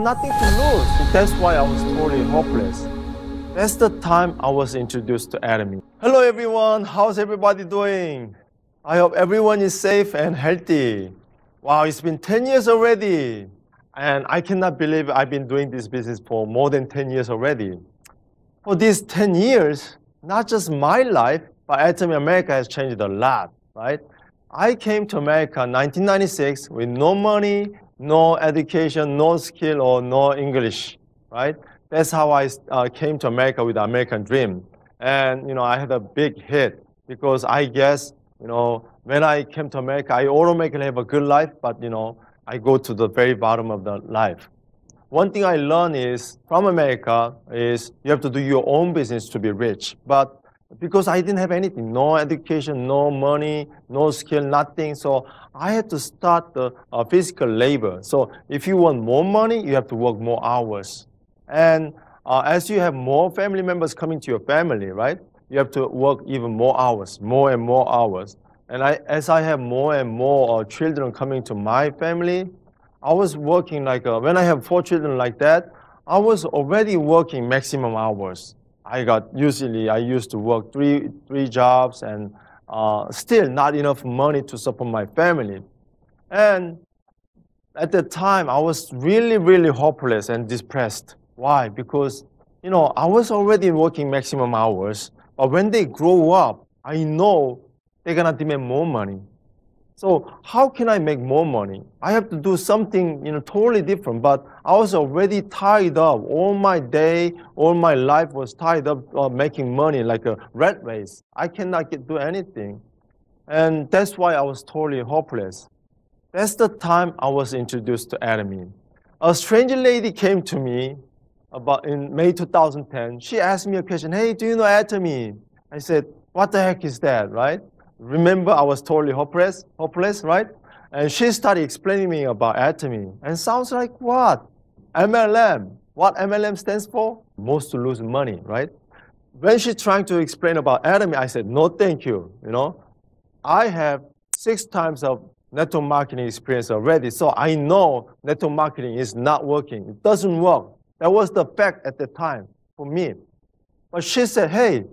Nothing to lose. That's why I was totally hopeless. That's the time I was introduced to Atomy. Hello everyone, how's everybody doing? I hope everyone is safe and healthy. Wow, it's been 10 years already. And I cannot believe I've been doing this business for more than 10 years already. For these 10 years, not just my life, but Atomy America has changed a lot, right? I came to America in 1996 with no money, no education, no skill, or no English, right? That's how I uh, came to America with the American dream. And, you know, I had a big hit because I guess, you know, when I came to America, I automatically have a good life, but, you know, I go to the very bottom of the life. One thing I learned is from America is you have to do your own business to be rich. But because I didn't have anything, no education, no money, no skill, nothing. So I had to start the uh, physical labor. So if you want more money, you have to work more hours. And uh, as you have more family members coming to your family, right, you have to work even more hours, more and more hours. And I, as I have more and more uh, children coming to my family, I was working like, uh, when I have four children like that, I was already working maximum hours. I got, usually I used to work three, three jobs and uh, still not enough money to support my family. And at the time, I was really, really hopeless and depressed. Why? Because, you know, I was already working maximum hours, but when they grow up, I know they're gonna demand more money. So how can I make more money? I have to do something, you know, totally different. But I was already tied up. All my day, all my life was tied up uh, making money like a rat race. I cannot get, do anything. And that's why I was totally hopeless. That's the time I was introduced to Atomy. A strange lady came to me about in May 2010, she asked me a question, hey, do you know Atomy? I said, what the heck is that, right? Remember, I was totally hopeless, hopeless, right? And she started explaining me about Atomy. And sounds like what? MLM. What MLM stands for? Most to lose money, right? When she's trying to explain about Atomy, I said, no, thank you. You know, I have six times of network marketing experience already, so I know network marketing is not working. It doesn't work. That was the fact at the time for me. But she said, hey,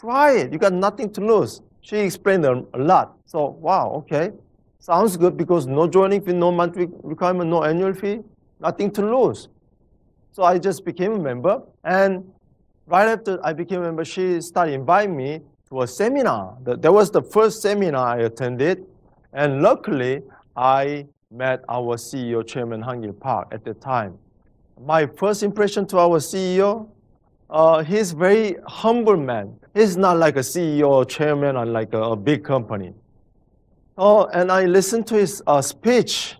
try it. You got nothing to lose. She explained a, lot. So, wow, okay. Sounds good because no joining fee, no monthly requirement, no annual fee, nothing to lose. So I just became a member. And right after I became a member, she started inviting me to a seminar. That was the first seminar I attended. And luckily, I met our CEO, Chairman Hangil Park, at the time my first impression to our CEO, uh, he's very humble man. He's not like a CEO or chairman or like a, a big company. Oh, and I listened to his uh, speech.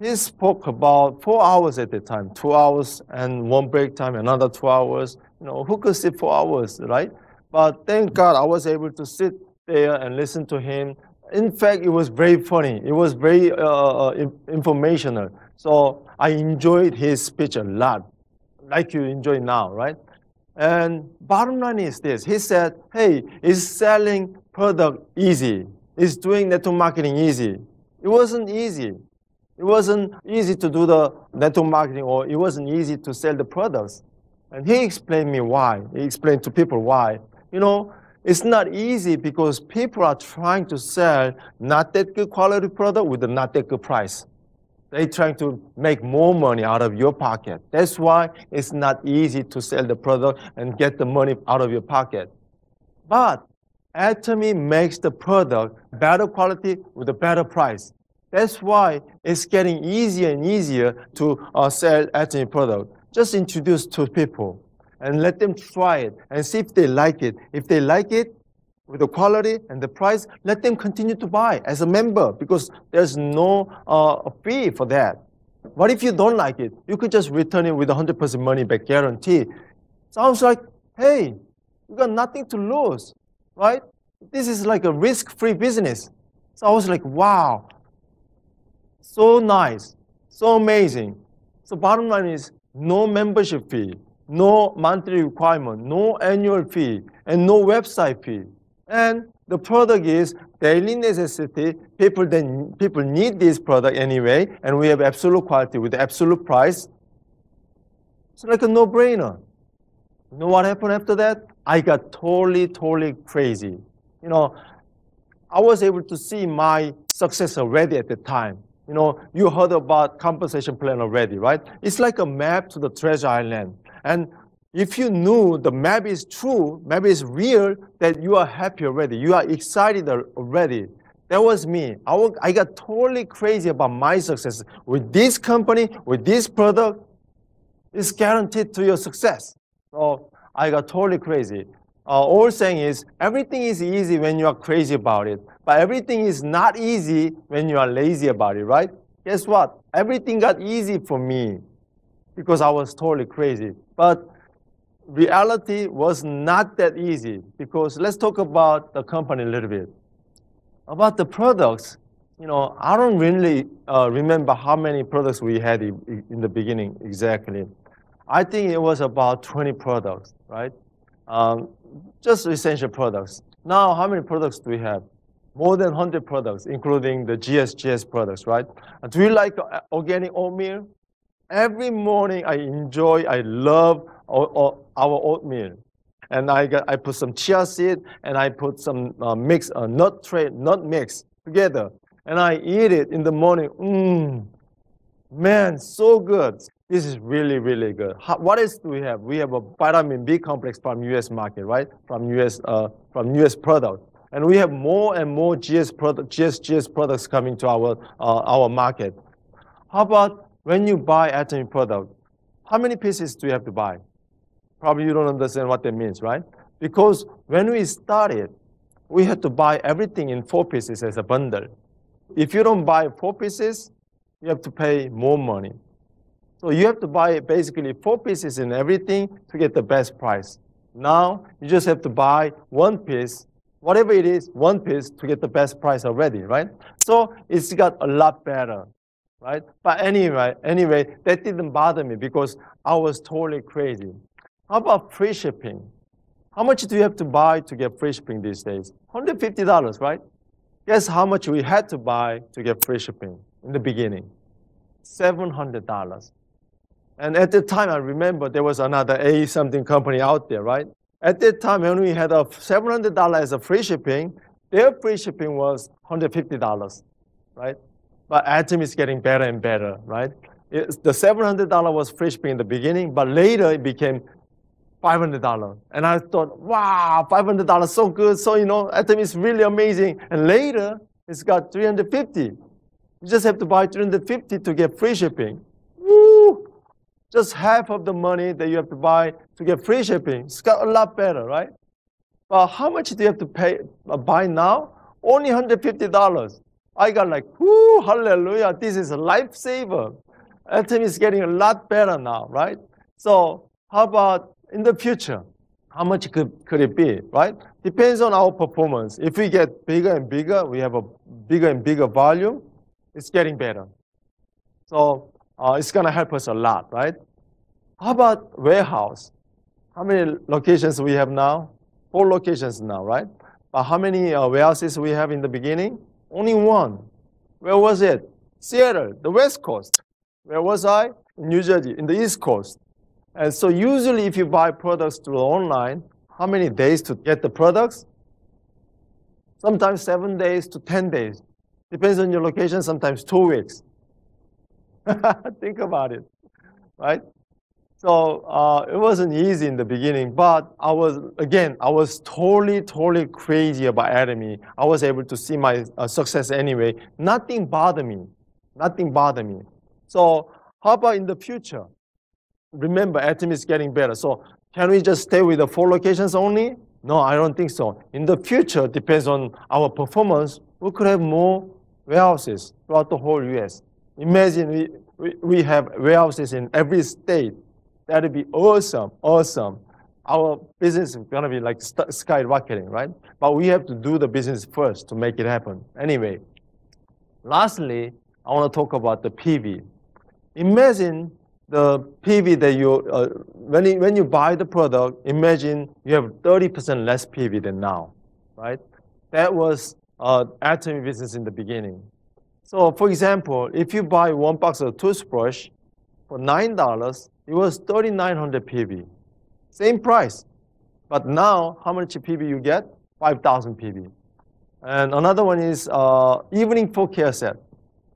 He spoke about four hours at the time, two hours and one break time, another two hours. You know, who could sit four hours, right? But thank God I was able to sit there and listen to him. In fact, it was very funny. It was very uh, uh informational. So I enjoyed his speech a lot, like you enjoy now, right? And bottom line is this. He said, hey, is selling product easy? Is doing network marketing easy? It wasn't easy. It wasn't easy to do the network marketing or it wasn't easy to sell the products. And he explained me why. He explained to people why. You know, it's not easy because people are trying to sell not that good quality product with a not that good price. They're trying to make more money out of your pocket. That's why it's not easy to sell the product and get the money out of your pocket. But Atomy makes the product better quality with a better price. That's why it's getting easier and easier to uh, sell Atomy product. Just introduce to people and let them try it and see if they like it. If they like it, with the quality and the price, let them continue to buy as a member because there's no uh, fee for that. What if you don't like it? You could just return it with 100% money back guarantee. Sounds like, hey, you got nothing to lose, right? This is like a risk-free business. So I was like, wow, so nice, so amazing. So bottom line is no membership fee, no monthly requirement, no annual fee, and no website fee. And the product is daily necessity. People then people need this product anyway, and we have absolute quality with absolute price. It's like a no-brainer. You know what happened after that? I got totally, totally crazy. You know, I was able to see my success already at the time. You know, you heard about compensation plan already, right? It's like a map to the treasure island. And if you knew the map is true, map is real, that you are happy already. You are excited already. That was me. I, I got totally crazy about my success. With this company, with this product, it's guaranteed to your success. So I got totally crazy. Uh, all saying is everything is easy when you are crazy about it, but everything is not easy when you are lazy about it, right? Guess what? Everything got easy for me because I was totally crazy. But reality was not that easy because let's talk about the company a little bit. About the products, you know, I don't really uh, remember how many products we had in the beginning exactly. I think it was about 20 products, right? Um, just essential products. Now, how many products do we have? More than 100 products, including the GSGS products, right? Uh, do you like uh, organic oatmeal? Every morning I enjoy, I love our oatmeal. And I, got, I put some chia seed and I put some uh, mix, uh, nut tray, nut mix together. And I eat it in the morning. Mmm, man, so good. This is really, really good. How, what else do we have? We have a vitamin B complex from U.S. market, right? From U.S. Uh, from U.S. product, and we have more and more GS product, GS GS products coming to our uh, our market. How about when you buy Atomy product? How many pieces do you have to buy? Probably you don't understand what that means, right? Because when we started, we had to buy everything in four pieces as a bundle. If you don't buy four pieces, you have to pay more money. So you have to buy basically four pieces in everything to get the best price. Now you just have to buy one piece, whatever it is, one piece to get the best price already, right? So it's got a lot better, right? But anyway, anyway, that didn't bother me because I was totally crazy. How about free shipping? How much do you have to buy to get free shipping these days? $150, right? Guess how much we had to buy to get free shipping in the beginning? $700. And at the time, I remember there was another A something company out there, right? At that time, when we had a $700 as a free shipping, their free shipping was $150, right? But Atomy is getting better and better, right? It, the $700 was free shipping in the beginning, but later it became $500. And I thought, wow, $500, so good. So, you know, Atomy is really amazing. And later, it's got 350. You just have to buy 350 to get free shipping Woo! just half of the money that you have to buy to get free shipping. It's got a lot better, right? But how much do you have to pay uh, buy now? Only $150. I got like, whoo, hallelujah, this is a lifesaver. Atomy is getting a lot better now, right? So how about in the future? How much could, could it be, right? Depends on our performance. If we get bigger and bigger, we have a bigger and bigger volume, it's getting better. So uh, it's going to help us a lot, right? How about warehouse? How many locations we have now? Four locations now, right? But how many uh, warehouses we have in the beginning? Only one. Where was it? Seattle, the West Coast. Where was I? New Jersey, in the East Coast. And so usually if you buy products through online, how many days to get the products? Sometimes seven days to 10 days. Depends on your location, sometimes two weeks. Think about it, right? So uh, it wasn't easy in the beginning, but I was, again, I was totally, totally crazy about Atomy. I was able to see my uh, success anyway. Nothing bothered me. Nothing bothered me. So how about in the future? Remember, Atomy is getting better. So can we just stay with the four locations only? No, I don't think so. In the future, depends on our performance, we could have more warehouses throughout the whole US. Imagine we, we, we have warehouses in every state. That'd be awesome, awesome. Our business is gonna be like skyrocketing, right? But we have to do the business first to make it happen. Anyway, lastly, I wanna talk about the PV. Imagine the PV that you, uh, when, you, when you buy the product, imagine you have 30% less PV than now, right? That was uh, Atomy business in the beginning. So for example, if you buy one box of toothbrush for $9, it was 3,900 PV. Same price. But now, how much PV you get? 5,000 PV. And another one is uh, evening 4K set.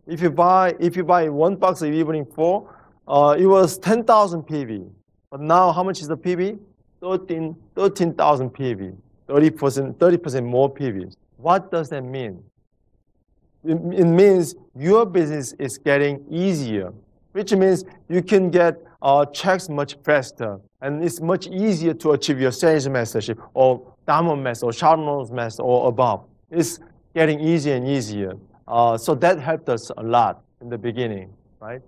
If you buy if you buy one box of evening 4, uh, it was 10,000 PV. But now, how much is the PV? 13 13,000 PV. 30% 30% more PV. What does that mean? It, it means your business is getting easier, which means you can get uh, checks much faster, and it's much easier to achieve your sales master or diamond master or Sharon Rose master or above. It's getting easier and easier. Uh, so that helped us a lot in the beginning, right?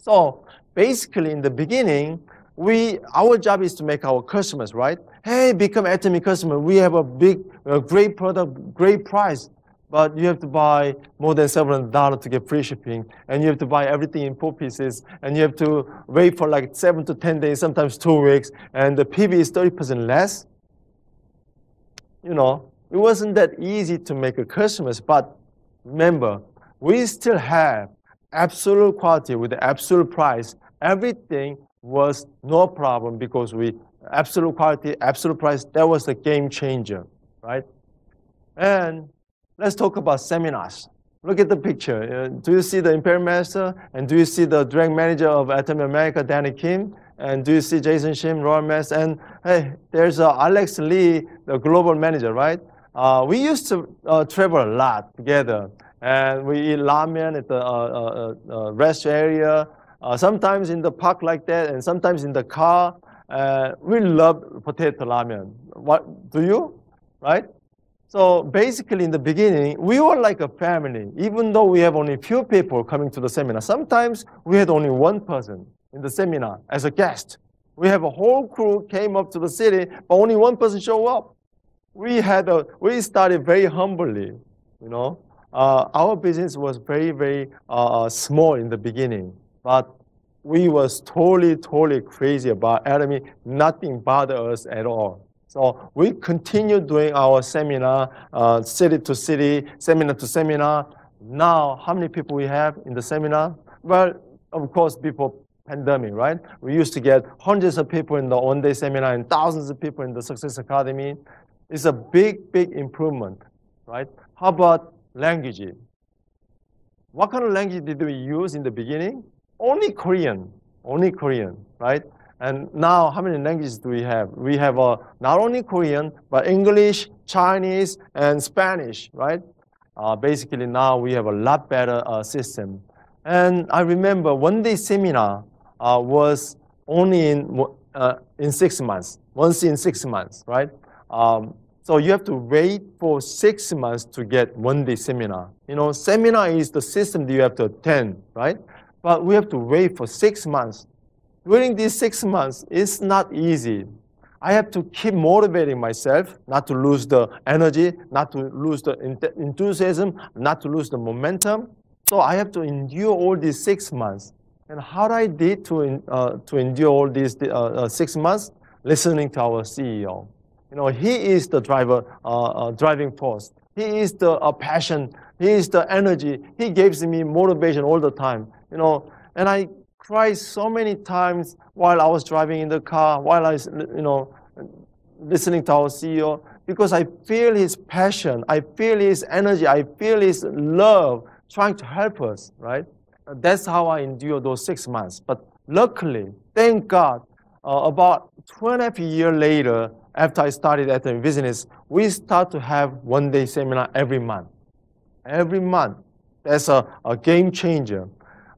So basically, in the beginning, we our job is to make our customers right. Hey, become Atomy customer. We have a big, a great product, great price, but you have to buy more than seven hundred dollars to get free shipping, and you have to buy everything in four pieces, and you have to wait for like seven to ten days, sometimes two weeks, and the PV is thirty percent less. You know, it wasn't that easy to make a customers, but remember, we still have absolute quality with the absolute price. Everything was no problem because we absolute quality, absolute price, that was the game changer, right? And let's talk about seminars. Look at the picture. Uh, do you see the Imperial Master? And do you see the direct manager of Atomy America, Danny Kim? And do you see Jason Shim, Royal Master? And hey, there's uh, Alex Lee, the global manager, right? Uh, we used to uh, travel a lot together. And we eat ramen at the uh, uh, uh, rest area, sometimes in the park like that, and sometimes in the car. we love potato ramen. What do you? Right? So basically, in the beginning, we were like a family, even though we have only few people coming to the seminar. Sometimes we had only one person in the seminar as a guest. We have a whole crew came up to the city, but only one person show up. We had a, we started very humbly, you know uh, our business was very, very uh, uh, small in the beginning, but we was totally, totally crazy about Atomy. Nothing bothered us at all. So we continue doing our seminar, uh, city to city, seminar to seminar. Now, how many people we have in the seminar? Well, of course, before pandemic, right? We used to get hundreds of people in the one-day seminar and thousands of people in the Success Academy. It's a big, big improvement, right? How about language. What kind of language did we use in the beginning? Only Korean, only Korean, right? And now, how many languages do we have? We have uh, not only Korean, but English, Chinese, and Spanish, right? Uh, basically, now we have a lot better uh, system. And I remember one day seminar uh, was only in, uh, in six months, once in six months, right? Um, so you have to wait for six months to get one day seminar. You know, seminar is the system that you have to attend, right? But we have to wait for six months. During these six months, it's not easy. I have to keep motivating myself, not to lose the energy, not to lose the enthusiasm, not to lose the momentum. So I have to endure all these six months. And how I did to, uh, to endure all these uh, uh, six months? Listening to our CEO. You know, he is the driver, uh, uh, driving force. He is the uh, passion. He is the energy. He gives me motivation all the time. You know, and I cried so many times while I was driving in the car, while I, you know, listening to our CEO, because I feel his passion. I feel his energy. I feel his love trying to help us, right? That's how I endured those six months. But luckily, thank God, uh, about two and a half years later, after I started at the business, we start to have one day seminar every month. Every month. That's a, a game changer.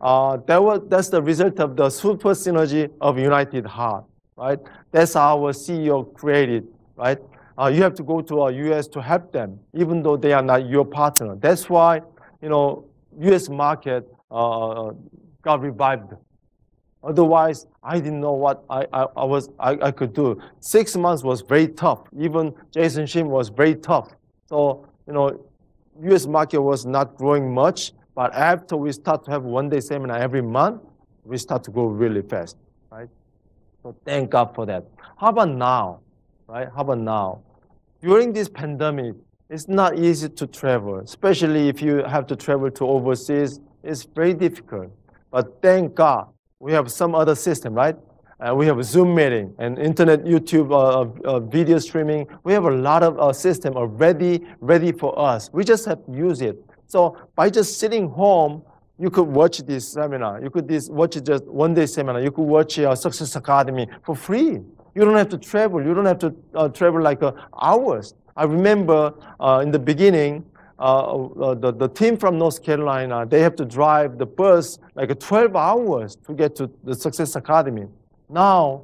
Uh, that was, that's the result of the super synergy of United Heart, right? That's our CEO created, right? Uh, you have to go to a US to help them, even though they are not your partner. That's why, you know, US market uh, got revived Otherwise, I didn't know what I, I, I was I, I, could do. Six months was very tough. Even Jason Shim was very tough. So, you know, US market was not growing much, but after we start to have one day seminar every month, we start to go really fast, right? So thank God for that. How about now, right? How about now? During this pandemic, it's not easy to travel, especially if you have to travel to overseas. It's very difficult. But thank God we have some other system, right? Uh, we have a Zoom meeting and internet, YouTube uh, uh, video streaming. We have a lot of uh, system already ready for us. We just have to use it. So by just sitting home, you could watch this seminar. You could this, watch just one day seminar. You could watch uh, Success Academy for free. You don't have to travel. You don't have to uh, travel like uh, hours. I remember uh, in the beginning, uh, uh, the, the team from North Carolina, they have to drive the bus like 12 hours to get to the Success Academy. Now,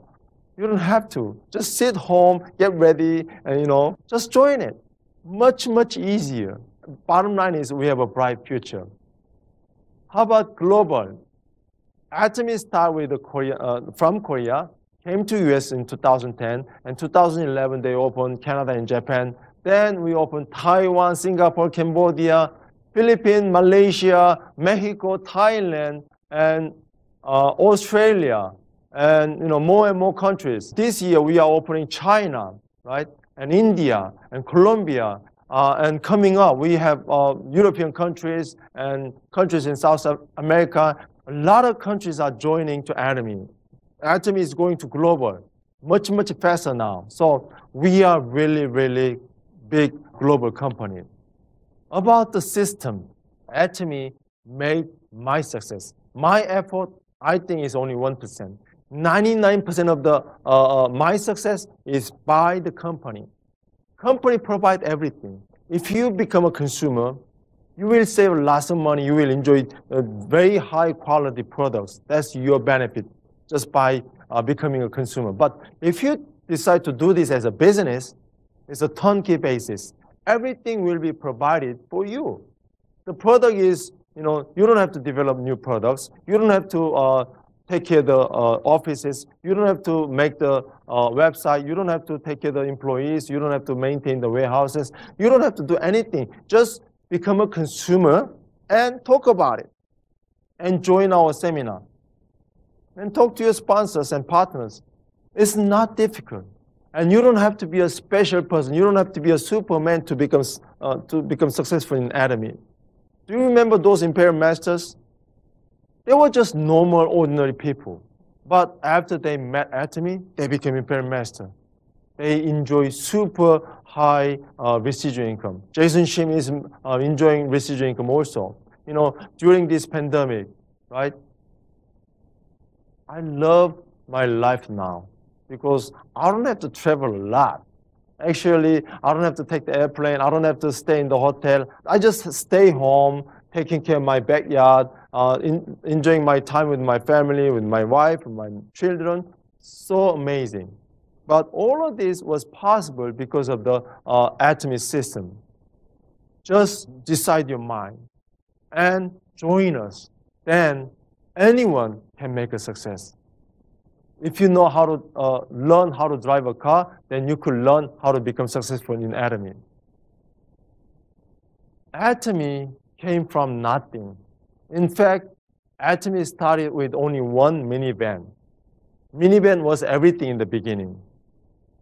you don't have to. Just sit home, get ready, and you know, just join it. Much, much easier. Bottom line is we have a bright future. How about global? Atomy started with Korea, uh, from Korea, came to US in 2010, and 2011 they opened Canada and Japan. Then we open Taiwan, Singapore, Cambodia, Philippines, Malaysia, Mexico, Thailand, and uh, Australia, and you know more and more countries. This year we are opening China, right, and India, and Colombia, uh, and coming up we have uh, European countries and countries in South America. A lot of countries are joining to Atomy. Atomy is going to global much, much faster now. So we are really, really big global company. About the system, Atomy made my success. My effort, I think, is only 1%. 99% of the uh, uh, my success is by the company. Company provide everything. If you become a consumer, you will save lots of money. You will enjoy uh, very high quality products. That's your benefit just by uh, becoming a consumer. But if you decide to do this as a business, it's a turnkey basis. Everything will be provided for you. The product is, you know, you don't have to develop new products. You don't have to uh, take care of the uh, offices. You don't have to make the uh, website. You don't have to take care of the employees. You don't have to maintain the warehouses. You don't have to do anything. Just become a consumer and talk about it and join our seminar and talk to your sponsors and partners. It's not difficult. And you don't have to be a special person. You don't have to be a superman to become, uh, to become successful in Atomy. Do you remember those imperial masters? They were just normal, ordinary people. But after they met Atomy, they became imperial master. They enjoy super high uh, residual income. Jason Shim is uh, enjoying residual income also. You know, during this pandemic, right? I love my life now because I don't have to travel a lot. Actually, I don't have to take the airplane. I don't have to stay in the hotel. I just stay home, taking care of my backyard, uh, in, enjoying my time with my family, with my wife, with my children. So amazing. But all of this was possible because of the uh, Atomy system. Just decide your mind and join us. Then anyone can make a success. If you know how to uh, learn how to drive a car, then you could learn how to become successful in Atomy. Atomy came from nothing. In fact, Atomy started with only one minivan. Minivan was everything in the beginning.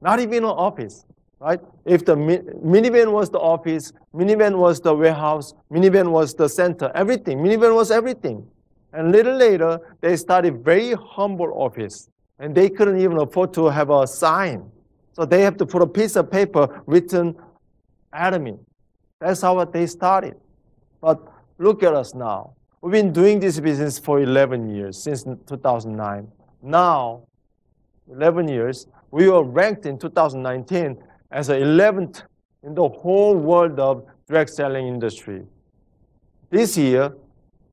Not even an office, right? If the mi minivan was the office, minivan was the warehouse, minivan was the center, everything. Minivan was everything. And little later, they started very humble office. And they couldn't even afford to have a sign. So they have to put a piece of paper written Atomy. That's how they started. But look at us now. We've been doing this business for 11 years, since 2009. Now, 11 years, we were ranked in 2019 as the 11th in the whole world of direct selling industry. This year,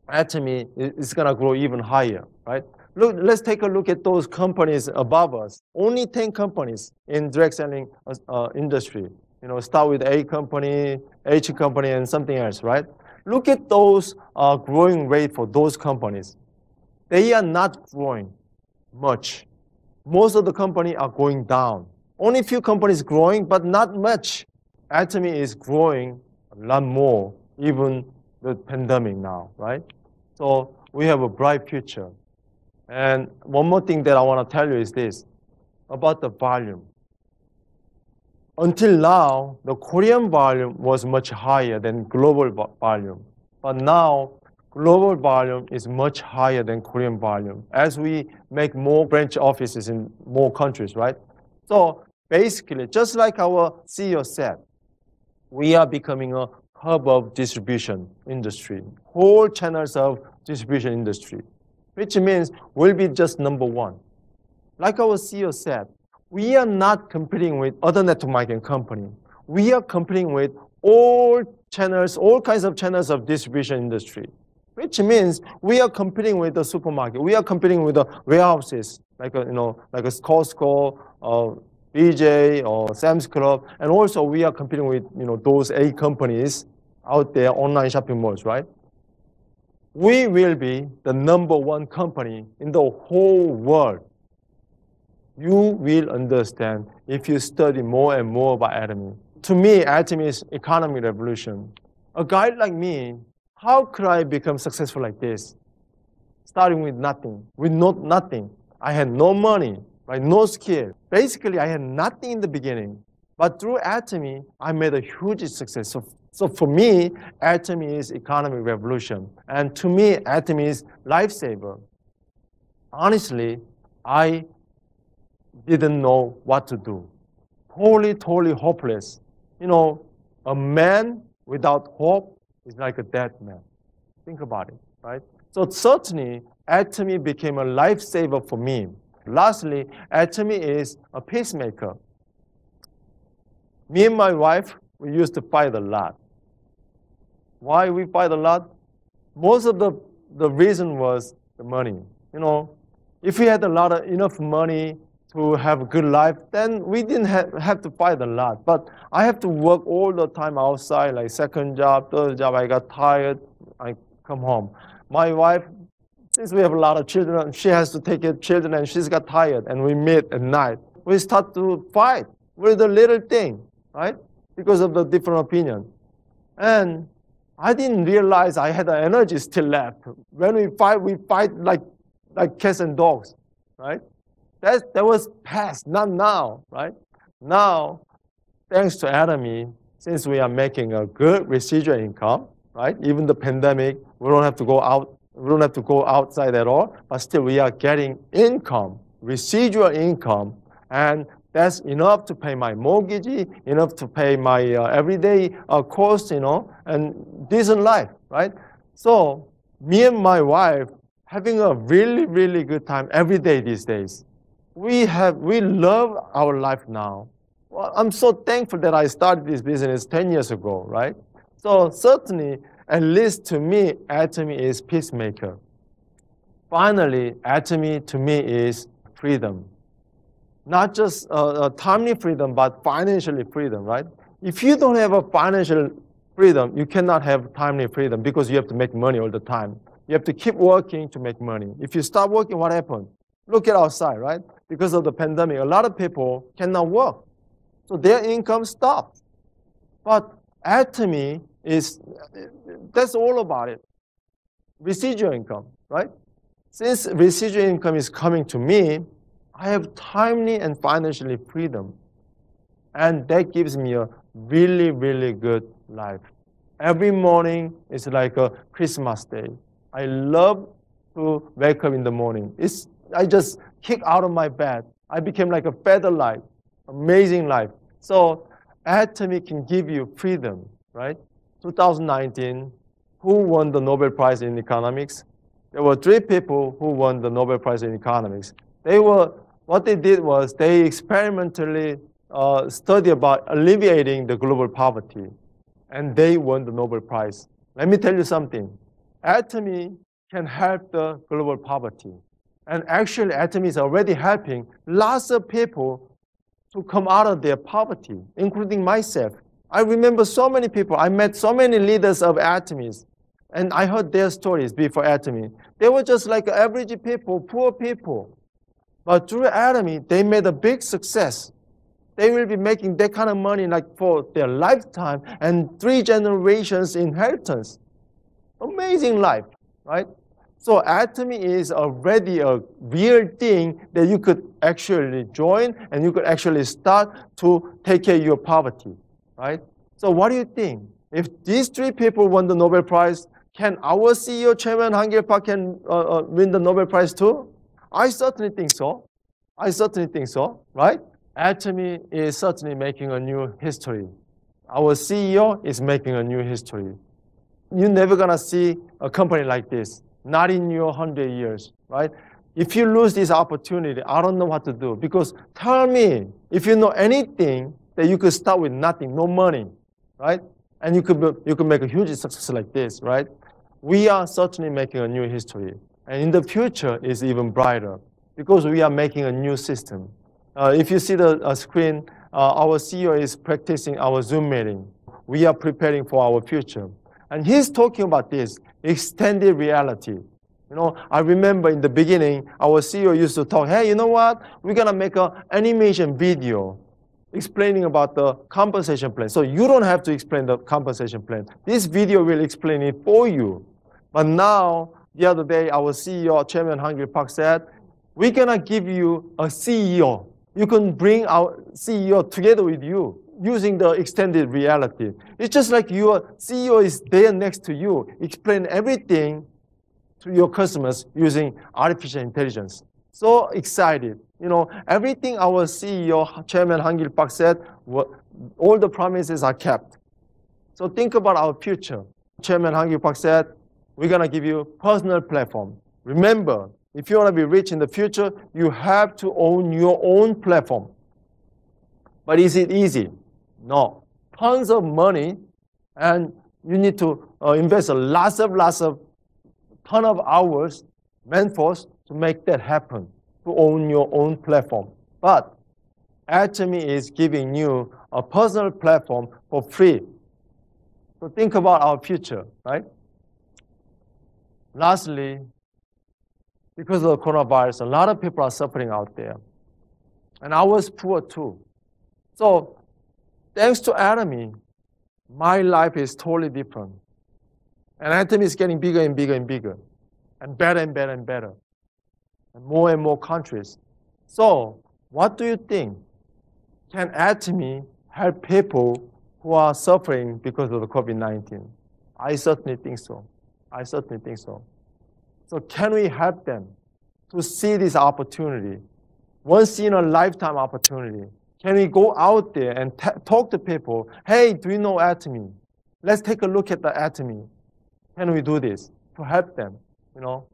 Atomy is going to grow even higher, right? Look, let's take a look at those companies above us. Only 10 companies in direct selling uh, uh, industry. You know, start with A company, H company, and something else, right? Look at those uh, growing rate for those companies. They are not growing much. Most of the company are going down. Only few companies growing, but not much. Atomy is growing a lot more, even the pandemic now, right? So we have a bright future. And one more thing that I want to tell you is this about the volume. Until now, the Korean volume was much higher than global volume. But now, global volume is much higher than Korean volume as we make more branch offices in more countries, right? So basically, just like our CEO said, we are becoming a hub of distribution industry, whole channels of distribution industry, which means we'll be just number one. Like our CEO said, we are not competing with other network marketing company. We are competing with all channels, all kinds of channels of distribution industry, which means we are competing with the supermarket. We are competing with the warehouses, like a, you know, like a Costco, uh, BJ or Sam's Club, and also we are competing with you know those eight companies out there, online shopping malls, right? We will be the number one company in the whole world. You will understand if you study more and more about Atomy. To me, Atomy is economy revolution. A guy like me, how could I become successful like this? Starting with nothing, with not nothing. I had no money, right? No skill. Basically, I had nothing in the beginning. But through Atomy, I made a huge success. So, so for me, Atomy is economic revolution. And to me, Atomy is lifesaver. Honestly, I didn't know what to do. Totally, totally hopeless. You know, a man without hope is like a dead man. Think about it, right? So certainly, Atomy became a lifesaver for me. Lastly, Atomy is a peacemaker. Me and my wife, we used to fight a lot. Why we fight a lot? Most of the, the reason was the money. You know, if we had a lot of enough money to have a good life, then we didn't have, have to fight a lot. But I have to work all the time outside, like second job, third job. I got tired. I come home. My wife, since we have a lot of children, she has to take care of children and she's got tired and we meet at night. We start to fight with a little thing, right? Because of the different opinion. And I didn't realize I had the energy still left. When we fight, we fight like, like cats and dogs, right? That, that was past, not now, right? Now, thanks to Atomy, since we are making a good residual income, right? Even the pandemic, we don't have to go out we don't have to go outside at all, but still we are getting income, residual income, and that's enough to pay my mortgage, enough to pay my uh, everyday uh, costs, you know, and decent life, right? So me and my wife having a really, really good time every day these days. We have, we love our life now. Well, I'm so thankful that I started this business 10 years ago, right? So certainly at least to me, Atomy is peacemaker. Finally, Atomy to me is freedom. Not just uh, timely freedom, but financially freedom, right? If you don't have a financial freedom, you cannot have timely freedom because you have to make money all the time. You have to keep working to make money. If you stop working, what happens? Look at outside, right? Because of the pandemic, a lot of people cannot work. So their income stops. But Atomy is that's all about it. Residual income, right? Since residual income is coming to me, I have timely and financially freedom. And that gives me a really, really good life. Every morning is like a Christmas day. I love to wake up in the morning. It's, I just kick out of my bed. I became like a feather life, amazing life. So Atomy can give you freedom, right? 2019, who won the Nobel Prize in economics? There were three people who won the Nobel Prize in economics. They were, what they did was they experimentally uh, studied about alleviating the global poverty, and they won the Nobel Prize. Let me tell you something. Atomy can help the global poverty. And actually, Atomy is already helping lots of people to come out of their poverty, including myself. I remember so many people. I met so many leaders of Atomies, and I heard their stories before Atomy. They were just like average people, poor people. But through Atomy, they made a big success. They will be making that kind of money like for their lifetime and three generations inheritance. Amazing life, right? So Atomy is already a real thing that you could actually join and you could actually start to take care of your poverty right? So what do you think? If these three people won the Nobel Prize, can our CEO, Chairman Hangil Park, can uh, uh, win the Nobel Prize too? I certainly think so. I certainly think so, right? Atomy is certainly making a new history. Our CEO is making a new history. You're never gonna see a company like this, not in your 100 years, right? If you lose this opportunity, I don't know what to do. Because tell me, if you know anything, that you could start with nothing, no money, right? And you could, you could make a huge success like this, right? We are certainly making a new history. And in the future, it's even brighter because we are making a new system. Uh, if you see the uh, screen, uh, our CEO is practicing our Zoom meeting. We are preparing for our future. And he's talking about this extended reality. You know, I remember in the beginning, our CEO used to talk, hey, you know what? We're going to make an animation video explaining about the compensation plan. So you don't have to explain the compensation plan. This video will explain it for you. But now, the other day, our CEO, Chairman Hangil Park said, we're going to give you a CEO. You can bring our CEO together with you using the extended reality. It's just like your CEO is there next to you, explain everything to your customers using artificial intelligence. So excited. You know, everything our CEO, Chairman Hangil Park said, all the promises are kept. So think about our future. Chairman Hangil Park said, we're going to give you personal platform. Remember, if you want to be rich in the future, you have to own your own platform. But is it easy? No. Tons of money, and you need to uh, invest a lots of, lots of, ton of hours, manforce to make that happen, to own your own platform. But Atomy is giving you a personal platform for free. So think about our future, right? Lastly, because of the coronavirus, a lot of people are suffering out there. And I was poor too. So thanks to Atomy, my life is totally different. And Atomy is getting bigger and bigger and bigger, and better and better and better, and more and more countries. So what do you think? Can Atomy help people who are suffering because of the COVID-19? I certainly think so. I certainly think so. So can we help them to see this opportunity, once in a lifetime opportunity? Can we go out there and talk to people? Hey, do you know Atomy? Let's take a look at the Atomy. Can we do this to help them? You know,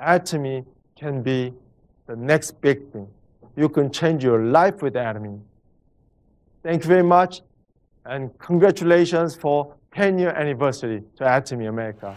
Atomy can be the next big thing. You can change your life with Atomy. Thank you very much, and congratulations for 10 year anniversary to Atomy America.